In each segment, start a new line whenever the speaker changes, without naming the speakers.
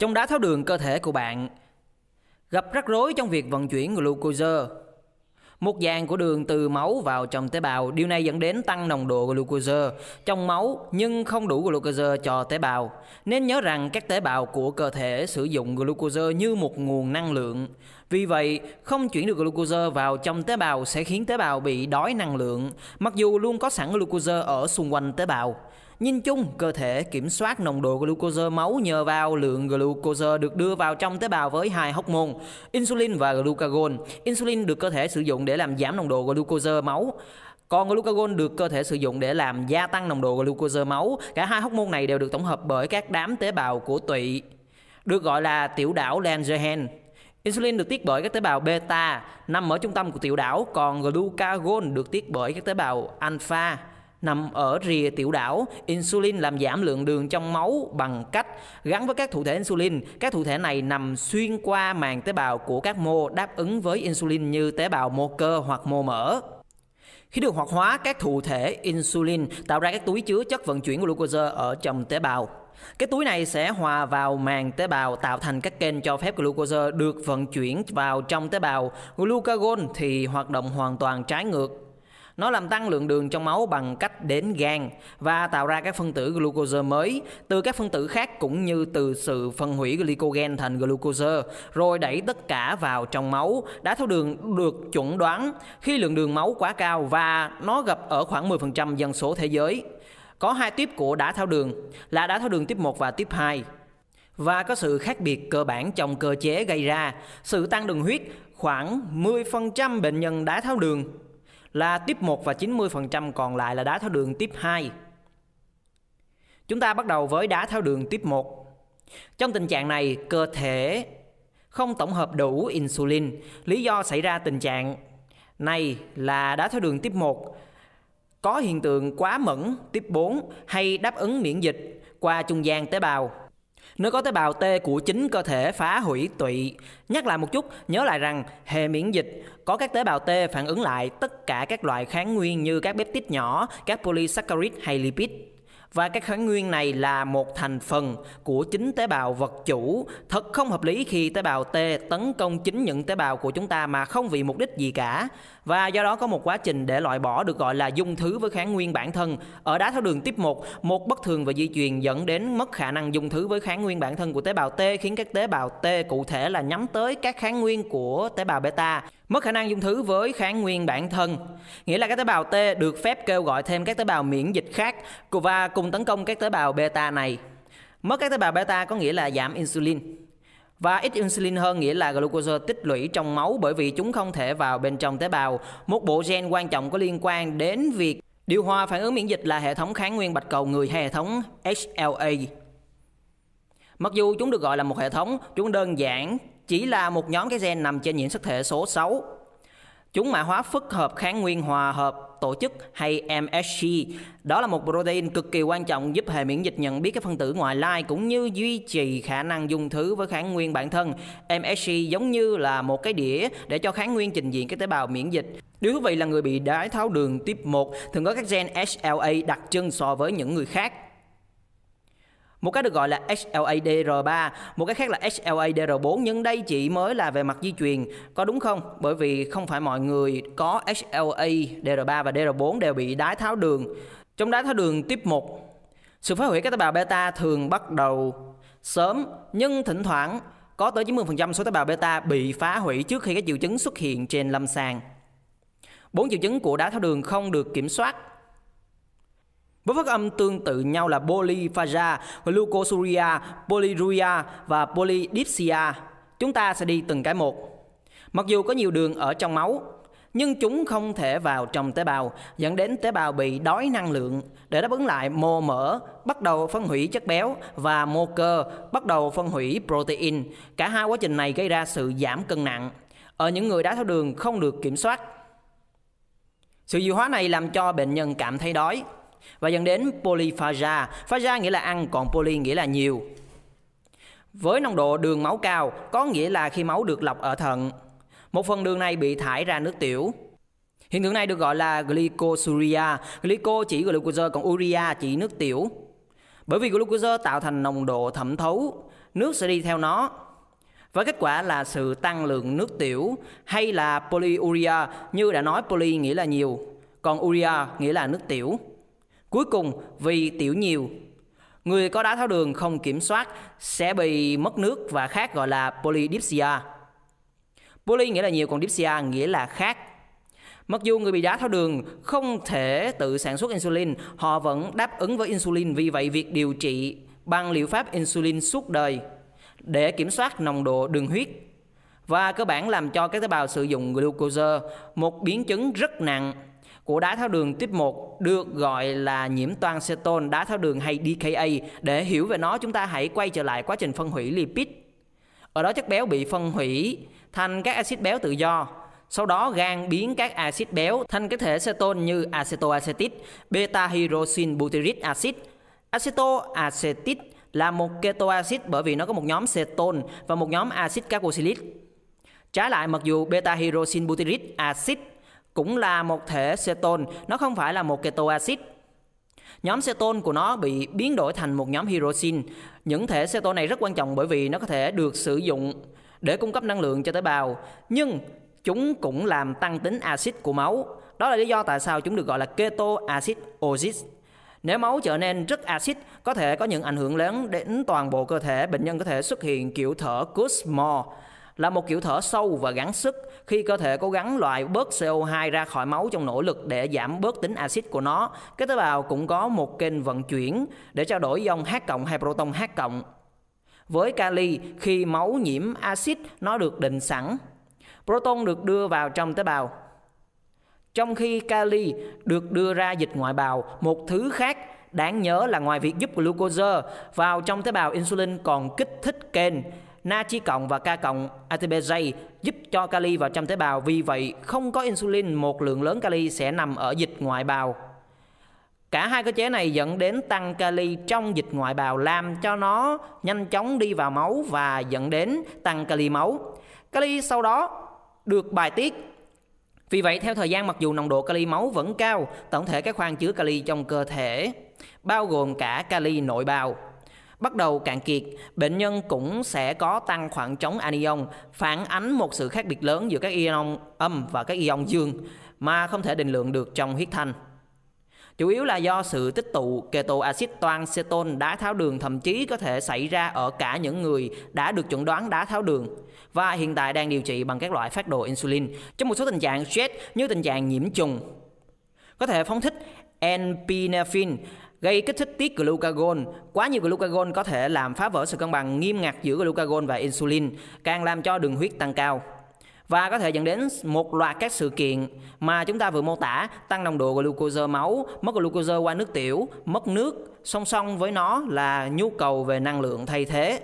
Trong đá tháo đường cơ thể của bạn gặp rắc rối trong việc vận chuyển glucose. Một dạng của đường từ máu vào trong tế bào, điều này dẫn đến tăng nồng độ glucose trong máu nhưng không đủ glucose cho tế bào. Nên nhớ rằng các tế bào của cơ thể sử dụng glucose như một nguồn năng lượng. Vì vậy, không chuyển được glucose vào trong tế bào sẽ khiến tế bào bị đói năng lượng, mặc dù luôn có sẵn glucose ở xung quanh tế bào. Nhìn chung, cơ thể kiểm soát nồng độ glucose máu nhờ vào lượng glucose được đưa vào trong tế bào với hai hormone, insulin và glucagon. Insulin được cơ thể sử dụng để làm giảm nồng độ glucose máu. Còn glucagon được cơ thể sử dụng để làm gia tăng nồng độ glucose máu. Cả hai hormone này đều được tổng hợp bởi các đám tế bào của tụy, được gọi là tiểu đảo Langerhans. Insulin được tiết bởi các tế bào beta nằm ở trung tâm của tiểu đảo, còn glucagon được tiết bởi các tế bào alpha nằm ở rìa tiểu đảo. Insulin làm giảm lượng đường trong máu bằng cách gắn với các thụ thể insulin. Các thụ thể này nằm xuyên qua màng tế bào của các mô đáp ứng với insulin như tế bào mô cơ hoặc mô mỡ. Khi được hoạt hóa, các thụ thể insulin tạo ra các túi chứa chất vận chuyển glucose ở trong tế bào. Cái túi này sẽ hòa vào màng tế bào tạo thành các kênh cho phép glucose được vận chuyển vào trong tế bào. Glucagon thì hoạt động hoàn toàn trái ngược. Nó làm tăng lượng đường trong máu bằng cách đến gan và tạo ra các phân tử glucose mới, từ các phân tử khác cũng như từ sự phân hủy glycogen thành glucose, rồi đẩy tất cả vào trong máu. Đái tháo đường được chuẩn đoán, khi lượng đường máu quá cao và nó gặp ở khoảng 10% dân số thế giới. Có hai tiếp của đái tháo đường là đái tháo đường tiếp 1 và tiếp 2 và có sự khác biệt cơ bản trong cơ chế gây ra. Sự tăng đường huyết khoảng 10% bệnh nhân đái tháo đường là tiếp 1 và 90% còn lại là đái tháo đường tiếp 2. Chúng ta bắt đầu với đái tháo đường tiếp 1. Trong tình trạng này, cơ thể không tổng hợp đủ insulin. Lý do xảy ra tình trạng này là đái tháo đường tiếp 1 có hiện tượng quá mẫn tiếp 4 hay đáp ứng miễn dịch qua trung gian tế bào nếu có tế bào T của chính cơ thể phá hủy tụy. Nhắc lại một chút, nhớ lại rằng hệ miễn dịch có các tế bào T phản ứng lại tất cả các loại kháng nguyên như các peptide nhỏ, các polysaccharide hay lipid và các kháng nguyên này là một thành phần của chính tế bào vật chủ. Thật không hợp lý khi tế bào T tấn công chính những tế bào của chúng ta mà không vì mục đích gì cả. Và do đó có một quá trình để loại bỏ được gọi là dung thứ với kháng nguyên bản thân. Ở đái tháo đường tiếp 1, một bất thường về di truyền dẫn đến mất khả năng dung thứ với kháng nguyên bản thân của tế bào T khiến các tế bào T cụ thể là nhắm tới các kháng nguyên của tế bào beta mất khả năng dung thứ với kháng nguyên bản thân nghĩa là các tế bào T được phép kêu gọi thêm các tế bào miễn dịch khác và cùng tấn công các tế bào beta này mất các tế bào beta có nghĩa là giảm insulin và ít insulin hơn nghĩa là glucose tích lũy trong máu bởi vì chúng không thể vào bên trong tế bào. Một bộ gen quan trọng có liên quan đến việc điều hòa phản ứng miễn dịch là hệ thống kháng nguyên bạch cầu người hay hệ thống HLA. Mặc dù chúng được gọi là một hệ thống, chúng đơn giản chỉ là một nhóm cái gen nằm trên nhiễm sắc thể số 6. Chúng mã hóa phức hợp, kháng nguyên hòa hợp, tổ chức hay MSC. Đó là một protein cực kỳ quan trọng giúp hệ miễn dịch nhận biết các phân tử ngoại lai cũng như duy trì khả năng dung thứ với kháng nguyên bản thân. MSC giống như là một cái đĩa để cho kháng nguyên trình diện các tế bào miễn dịch. Điều thú vị là người bị đái tháo đường tiếp 1 thường có các gen HLA đặc trưng so với những người khác. Một cái được gọi là HLA-DR3, một cái khác là HLA-DR4 nhưng đây chỉ mới là về mặt di truyền, có đúng không? Bởi vì không phải mọi người có HLA-DR3 và DR4 đều bị đái tháo đường. Trong đái tháo đường tiếp 1, sự phá hủy các tế bào beta thường bắt đầu sớm nhưng thỉnh thoảng có tới 90% số tế bào beta bị phá hủy trước khi các triệu chứng xuất hiện trên lâm sàng. Bốn triệu chứng của đái tháo đường không được kiểm soát với phát âm tương tự nhau là polyphagia, glucosuria, polyuria và polydipsia. Chúng ta sẽ đi từng cái một. Mặc dù có nhiều đường ở trong máu, nhưng chúng không thể vào trong tế bào, dẫn đến tế bào bị đói năng lượng. Để đáp ứng lại, mô mỡ bắt đầu phân hủy chất béo và mô cơ bắt đầu phân hủy protein. Cả hai quá trình này gây ra sự giảm cân nặng. Ở những người đái tháo đường không được kiểm soát. Sự dị hóa này làm cho bệnh nhân cảm thấy đói, và dẫn đến polyphagia. Phagia nghĩa là ăn, còn poly nghĩa là nhiều. Với nồng độ đường máu cao, có nghĩa là khi máu được lọc ở thận, một phần đường này bị thải ra nước tiểu. Hiện tượng này được gọi là glycosuria. Glyco chỉ glucose còn urea chỉ nước tiểu. Bởi vì glucose tạo thành nồng độ thẩm thấu nước sẽ đi theo nó. với kết quả là sự tăng lượng nước tiểu hay là polyuria như đã nói poly nghĩa là nhiều, còn uria nghĩa là nước tiểu. Cuối cùng vì tiểu nhiều, người có đái tháo đường không kiểm soát sẽ bị mất nước và khác gọi là polydipsia. Poly nghĩa là nhiều còn dipsia nghĩa là khác. Mặc dù người bị đái tháo đường không thể tự sản xuất insulin, họ vẫn đáp ứng với insulin. Vì vậy, việc điều trị bằng liệu pháp insulin suốt đời để kiểm soát nồng độ đường huyết và cơ bản làm cho các tế bào sử dụng glucose, một biến chứng rất nặng của đái tháo đường tuyếp 1 được gọi là nhiễm toan ceton đái tháo đường hay DKA. Để hiểu về nó, chúng ta hãy quay trở lại quá trình phân hủy lipid. Ở đó chất béo bị phân hủy thành các axit béo tự do. Sau đó gan biến các axit béo thành các thể ceton như acetoacetic, beta hydroxy butyric acid. Acetoacetic là một ketoacid bởi vì nó có một nhóm ceton và một nhóm axit carboxylic. Trái lại, mặc dù beta hydroxy butyric acid cũng là một thể ceton, nó không phải là một ketoacid. Nhóm ceton của nó bị biến đổi thành một nhóm hydroxin. Những thể ceton này rất quan trọng bởi vì nó có thể được sử dụng để cung cấp năng lượng cho tế bào, nhưng chúng cũng làm tăng tính axit của máu. Đó là lý do tại sao chúng được gọi là ketoacidosis. Nếu máu trở nên rất axit, có thể có những ảnh hưởng lớn đến toàn bộ cơ thể. Bệnh nhân có thể xuất hiện kiểu thở Kussmaul, là một kiểu thở sâu và gắng sức khi cơ thể cố gắng loại bớt CO2 ra khỏi máu trong nỗ lực để giảm bớt tính axit của nó. Các tế bào cũng có một kênh vận chuyển để trao đổi ion H cộng hay proton H cộng. Với kali, khi máu nhiễm axit nó được định sẵn. Proton được đưa vào trong tế bào. Trong khi kali được đưa ra dịch ngoại bào, một thứ khác đáng nhớ là ngoài việc giúp glucose vào trong tế bào insulin còn kích thích kênh natri cộng và K cộng ATPase giúp cho kali vào trong tế bào. Vì vậy, không có insulin, một lượng lớn kali sẽ nằm ở dịch ngoại bào. Cả hai cơ chế này dẫn đến tăng kali trong dịch ngoại bào làm cho nó nhanh chóng đi vào máu và dẫn đến tăng kali máu. Kali sau đó được bài tiết. Vì vậy theo thời gian mặc dù nồng độ kali máu vẫn cao, tổng thể các khoang chứa kali trong cơ thể bao gồm cả kali nội bào bắt đầu cạn kiệt, bệnh nhân cũng sẽ có tăng khoảng trống anion, phản ánh một sự khác biệt lớn giữa các ion âm và các ion dương mà không thể định lượng được trong huyết thanh. Chủ yếu là do sự tích tụ ketoacid toan ceton đá tháo đường thậm chí có thể xảy ra ở cả những người đã được chuẩn đoán đá tháo đường và hiện tại đang điều trị bằng các loại phát đồ insulin. Trong một số tình trạng stress như tình trạng nhiễm trùng, có thể phóng thích epinephrine gây kích thích tiết glucagon. Quá nhiều glucagon có thể làm phá vỡ sự cân bằng nghiêm ngặt giữa glucagon và insulin, càng làm cho đường huyết tăng cao và có thể dẫn đến một loạt các sự kiện mà chúng ta vừa mô tả tăng nồng độ glucose máu, mất glucose qua nước tiểu, mất nước, song song với nó là nhu cầu về năng lượng thay thế.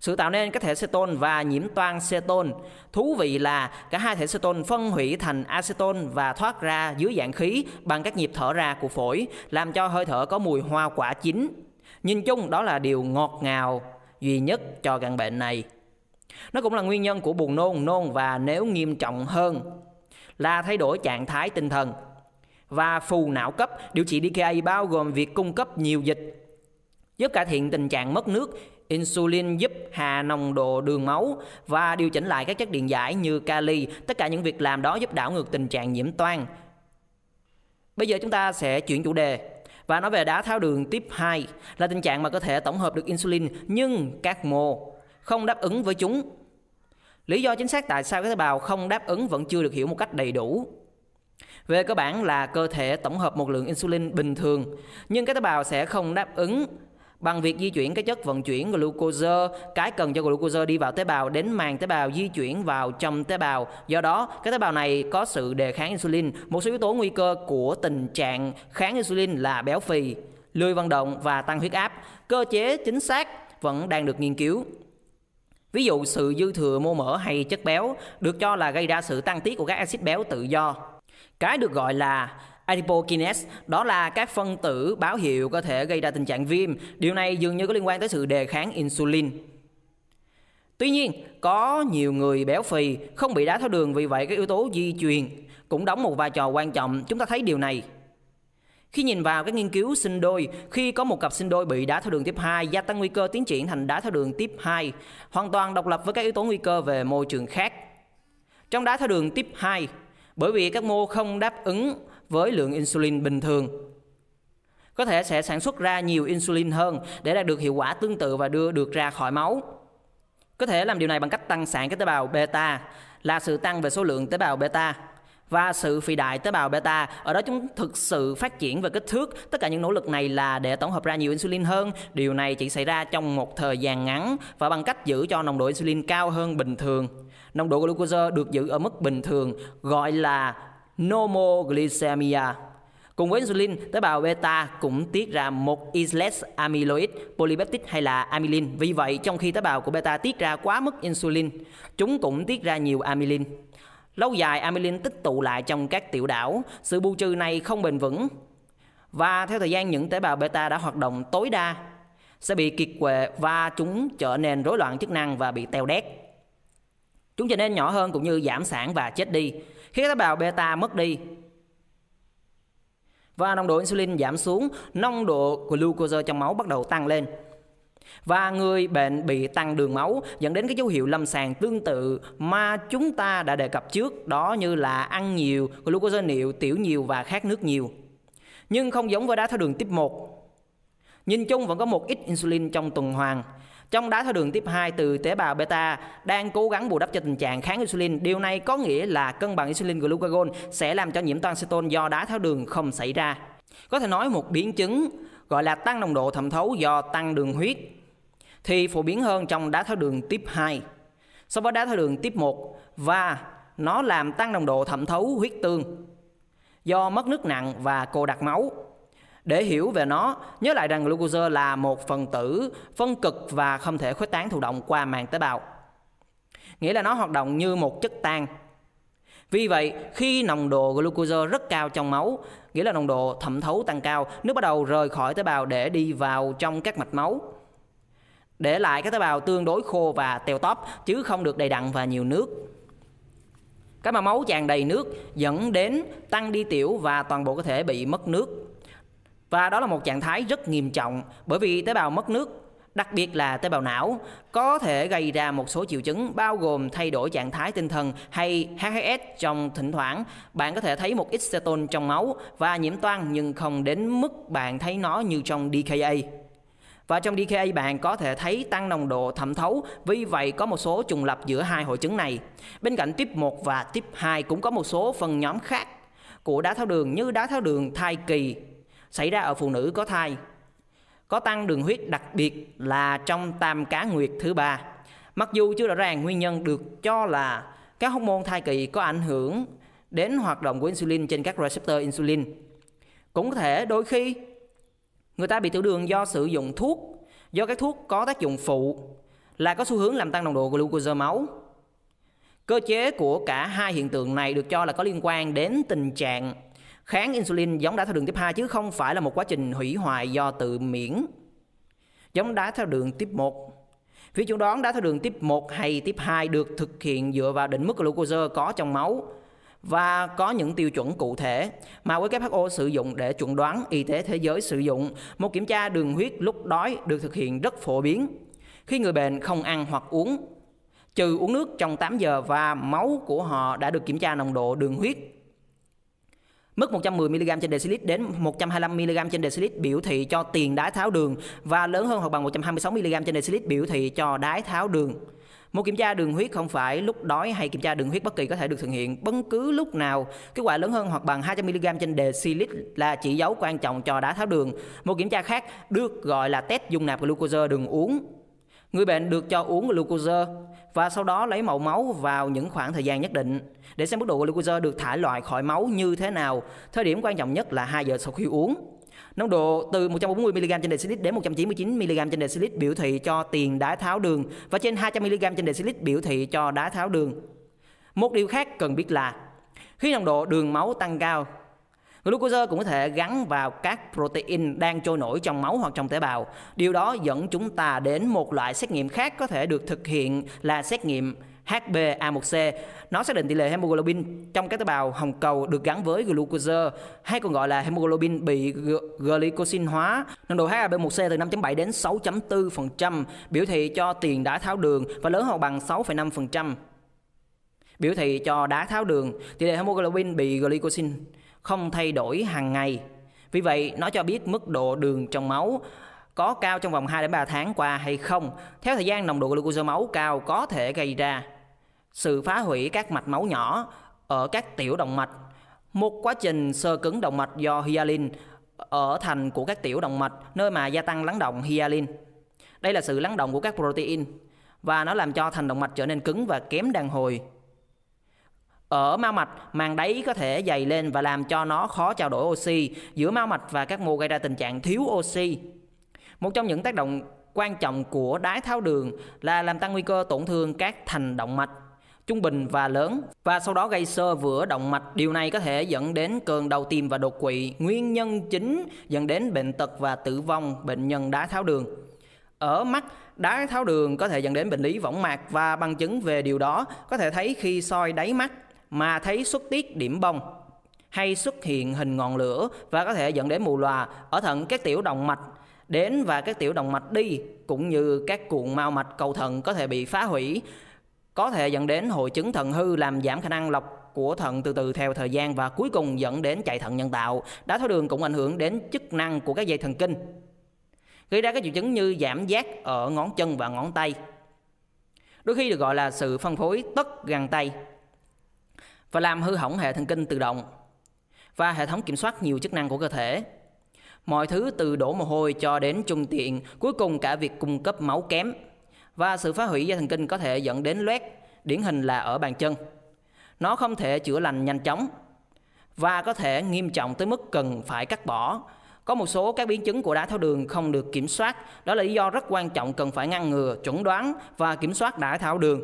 Sự tạo nên các thể ceton và nhiễm toan ceton. Thú vị là cả hai thể ceton phân hủy thành aceton và thoát ra dưới dạng khí bằng các nhịp thở ra của phổi, làm cho hơi thở có mùi hoa quả chín. Nhìn chung đó là điều ngọt ngào duy nhất cho căn bệnh này. Nó cũng là nguyên nhân của buồn nôn, nôn và nếu nghiêm trọng hơn là thay đổi trạng thái tinh thần và phù não cấp. Điều trị DKA bao gồm việc cung cấp nhiều dịch giúp cải thiện tình trạng mất nước Insulin giúp hạ nồng độ đường máu và điều chỉnh lại các chất điện giải như kali. Tất cả những việc làm đó giúp đảo ngược tình trạng nhiễm toan. Bây giờ chúng ta sẽ chuyển chủ đề và nói về đá tháo đường tiếp 2 là tình trạng mà cơ thể tổng hợp được insulin nhưng các mô không đáp ứng với chúng. Lý do chính xác tại sao các tế bào không đáp ứng vẫn chưa được hiểu một cách đầy đủ. Về cơ bản là cơ thể tổng hợp một lượng insulin bình thường, nhưng các tế bào sẽ không đáp ứng bằng việc di chuyển cái chất vận chuyển glucose, cái cần cho glucose đi vào tế bào, đến màng tế bào di chuyển vào trong tế bào. Do đó các tế bào này có sự đề kháng insulin. Một số yếu tố nguy cơ của tình trạng kháng insulin là béo phì, lười vận động và tăng huyết áp. Cơ chế chính xác vẫn đang được nghiên cứu. Ví dụ, sự dư thừa mô mỡ hay chất béo được cho là gây ra sự tăng tiết của các axit béo tự do. Cái được gọi là Adipokinase đó là các phân tử báo hiệu có thể gây ra tình trạng viêm. Điều này dường như có liên quan tới sự đề kháng insulin. Tuy nhiên, có nhiều người béo phì không bị đái tháo đường vì vậy các yếu tố di truyền cũng đóng một vai trò quan trọng. Chúng ta thấy điều này. Khi nhìn vào các nghiên cứu sinh đôi, khi có một cặp sinh đôi bị đái tháo đường tiếp 2 gia tăng nguy cơ tiến triển thành đái tháo đường tiếp 2, hoàn toàn độc lập với các yếu tố nguy cơ về môi trường khác. Trong đái tháo đường tiếp 2, bởi vì các mô không đáp ứng với lượng insulin bình thường, có thể sẽ sản xuất ra nhiều insulin hơn để đạt được hiệu quả tương tự và đưa được ra khỏi máu. Có thể làm điều này bằng cách tăng sản các tế bào beta là sự tăng về số lượng tế bào beta và sự phì đại tế bào beta. Ở đó chúng thực sự phát triển về kích thước. Tất cả những nỗ lực này là để tổng hợp ra nhiều insulin hơn. Điều này chỉ xảy ra trong một thời gian ngắn và bằng cách giữ cho nồng độ insulin cao hơn bình thường. Nồng độ glucose được giữ ở mức bình thường gọi là nomoglycemia Cùng với insulin, tế bào beta cũng tiết ra một islet amyloid polypeptide hay là amylin. Vì vậy, trong khi tế bào của beta tiết ra quá mức insulin, chúng cũng tiết ra nhiều amylin. Lâu dài amylin tích tụ lại trong các tiểu đảo, sự bù trừ này không bền vững. Và theo thời gian những tế bào beta đã hoạt động tối đa sẽ bị kiệt quệ và chúng trở nên rối loạn chức năng và bị teo đét. Chúng trở nên nhỏ hơn cũng như giảm sản và chết đi. Khi tế bào beta mất đi, và nồng độ insulin giảm xuống, nồng độ glucose trong máu bắt đầu tăng lên. Và người bệnh bị tăng đường máu dẫn đến các dấu hiệu lâm sàng tương tự mà chúng ta đã đề cập trước đó như là ăn nhiều, glucose niệu, tiểu nhiều và khát nước nhiều. Nhưng không giống với đái tháo đường tiếp 1. Nhìn chung vẫn có một ít insulin trong tuần hoàn. Trong đái tháo đường tiếp 2 từ tế bào beta, đang cố gắng bù đắp cho tình trạng kháng insulin. Điều này có nghĩa là cân bằng insulin glucagon sẽ làm cho nhiễm toan cetone do đái tháo đường không xảy ra. Có thể nói một biến chứng gọi là tăng nồng độ thẩm thấu do tăng đường huyết thì phổ biến hơn trong đái tháo đường tiếp 2 so với đái tháo đường tiếp 1 và nó làm tăng nồng độ thẩm thấu huyết tương do mất nước nặng và cô đặc máu. Để hiểu về nó, nhớ lại rằng glucose là một phần tử phân cực và không thể khuếch tán thụ động qua màng tế bào. Nghĩa là nó hoạt động như một chất tan. Vì vậy, khi nồng độ glucose rất cao trong máu, nghĩa là nồng độ thẩm thấu tăng cao, nước bắt đầu rời khỏi tế bào để đi vào trong các mạch máu để lại các tế bào tương đối khô và teo tóp chứ không được đầy đặn và nhiều nước. Các mà máu tràn đầy nước dẫn đến tăng đi tiểu và toàn bộ cơ thể bị mất nước. Và đó là một trạng thái rất nghiêm trọng bởi vì tế bào mất nước đặc biệt là tế bào não có thể gây ra một số triệu chứng bao gồm thay đổi trạng thái tinh thần hay HHS trong thỉnh thoảng bạn có thể thấy một ít ceton trong máu và nhiễm toan nhưng không đến mức bạn thấy nó như trong DKA. Và trong DKA bạn có thể thấy tăng nồng độ thẩm thấu, vì vậy có một số trùng lập giữa hai hội chứng này. Bên cạnh tiếp 1 và tiếp 2 cũng có một số phần nhóm khác của đái tháo đường như đái tháo đường thai kỳ xảy ra ở phụ nữ có thai. Có tăng đường huyết đặc biệt là trong tam cá nguyệt thứ ba. Mặc dù chưa rõ ràng nguyên nhân được cho là các hormone thai kỳ có ảnh hưởng đến hoạt động của insulin trên các receptor insulin. Cũng có thể đôi khi Người ta bị tiểu đường do sử dụng thuốc, do các thuốc có tác dụng phụ là có xu hướng làm tăng nồng độ glucose máu. Cơ chế của cả hai hiện tượng này được cho là có liên quan đến tình trạng kháng insulin giống đái tháo đường tiếp 2 chứ không phải là một quá trình hủy hoại do tự miễn. Giống đái tháo đường tiếp 1 Việc chuẩn đoán đái tháo đường tiếp 1 hay tiếp 2 được thực hiện dựa vào định mức glucose có trong máu và có những tiêu chuẩn cụ thể mà WHO sử dụng để chuẩn đoán y tế thế giới sử dụng. Một kiểm tra đường huyết lúc đói được thực hiện rất phổ biến. Khi người bệnh không ăn hoặc uống, trừ uống nước trong 8 giờ và máu của họ đã được kiểm tra nồng độ đường huyết Mức 110mg trên decilit đến 125mg trên decilit biểu thị cho tiền đái tháo đường và lớn hơn hoặc bằng 126mg trên decilit biểu thị cho đái tháo đường. Một kiểm tra đường huyết không phải lúc đói hay kiểm tra đường huyết bất kỳ có thể được thực hiện bất cứ lúc nào. Kết quả lớn hơn hoặc bằng 200mg trên decilit là chỉ dấu quan trọng cho đái tháo đường. Một kiểm tra khác được gọi là test dung nạp glucose đường uống. Người bệnh được cho uống glucose và sau đó lấy mẫu máu vào những khoảng thời gian nhất định để xem mức độ glucose được thải loại khỏi máu như thế nào. Thời điểm quan trọng nhất là 2 giờ sau khi uống. Nồng độ từ 140mg trên decilít đến 199mg trên decilít biểu thị cho tiền đái tháo đường và trên 200mg trên decilít biểu thị cho đái tháo đường. Một điều khác cần biết là khi nồng độ đường máu tăng cao, Glucose cũng có thể gắn vào các protein đang trôi nổi trong máu hoặc trong tế bào. Điều đó dẫn chúng ta đến một loại xét nghiệm khác có thể được thực hiện là xét nghiệm HbA1c. Nó xác định tỷ lệ hemoglobin trong các tế bào hồng cầu được gắn với glucose hay còn gọi là hemoglobin bị glycosin hóa. Nồng độ HbA1c từ 5.7 đến 6.4%, biểu thị cho tiền đã tháo đường và lớn hơn bằng 6,5%. Biểu thị cho đá tháo đường, tỷ lệ hemoglobin bị glycosin không thay đổi hàng ngày. Vì vậy, nó cho biết mức độ đường trong máu có cao trong vòng 2 đến 3 tháng qua hay không. Theo thời gian nồng độ glucose máu cao có thể gây ra sự phá hủy các mạch máu nhỏ ở các tiểu động mạch, một quá trình sơ cứng động mạch do hyalin ở thành của các tiểu động mạch nơi mà gia tăng lắng động hyalin. Đây là sự lắng động của các protein và nó làm cho thành động mạch trở nên cứng và kém đàn hồi. Ở mao mạch, màng đáy có thể dày lên và làm cho nó khó trao đổi oxy giữa mao mạch và các mô gây ra tình trạng thiếu oxy. Một trong những tác động quan trọng của đái tháo đường là làm tăng nguy cơ tổn thương các thành động mạch trung bình và lớn và sau đó gây sơ vữa động mạch. Điều này có thể dẫn đến cơn đau tim và đột quỵ, nguyên nhân chính dẫn đến bệnh tật và tử vong bệnh nhân đái tháo đường. Ở mắt, đái tháo đường có thể dẫn đến bệnh lý võng mạc và bằng chứng về điều đó có thể thấy khi soi đáy mắt mà thấy xuất tiết điểm bông hay xuất hiện hình ngọn lửa và có thể dẫn đến mù lòa ở thận các tiểu động mạch đến và các tiểu động mạch đi cũng như các cuộn mao mạch cầu thận có thể bị phá hủy có thể dẫn đến hội chứng thận hư làm giảm khả năng lọc của thận từ từ theo thời gian và cuối cùng dẫn đến chạy thận nhân tạo. Đái tháo đường cũng ảnh hưởng đến chức năng của các dây thần kinh, gây ra các triệu chứng như giảm giác ở ngón chân và ngón tay. Đôi khi được gọi là sự phân phối tất găng tay và làm hư hỏng hệ thần kinh tự động và hệ thống kiểm soát nhiều chức năng của cơ thể. Mọi thứ từ đổ mồ hôi cho đến trung tiện, cuối cùng cả việc cung cấp máu kém và sự phá hủy dây thần kinh có thể dẫn đến loét, điển hình là ở bàn chân. Nó không thể chữa lành nhanh chóng và có thể nghiêm trọng tới mức cần phải cắt bỏ. Có một số các biến chứng của đái tháo đường không được kiểm soát, đó là lý do rất quan trọng cần phải ngăn ngừa, chuẩn đoán và kiểm soát đái tháo đường.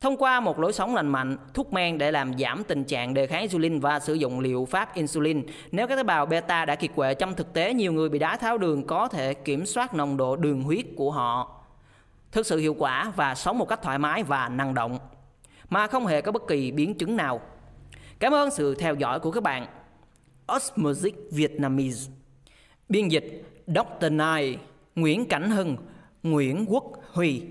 Thông qua một lối sống lành mạnh, thuốc men để làm giảm tình trạng đề kháng insulin và sử dụng liệu pháp insulin. Nếu các tế bào beta đã kiệt quệ trong thực tế, nhiều người bị đái tháo đường có thể kiểm soát nồng độ đường huyết của họ thực sự hiệu quả và sống một cách thoải mái và năng động mà không hề có bất kỳ biến chứng nào. Cảm ơn sự theo dõi của các bạn. Osmosis Vietnamese Biên dịch Dr. Nai Nguyễn Cảnh Hưng Nguyễn Quốc Huy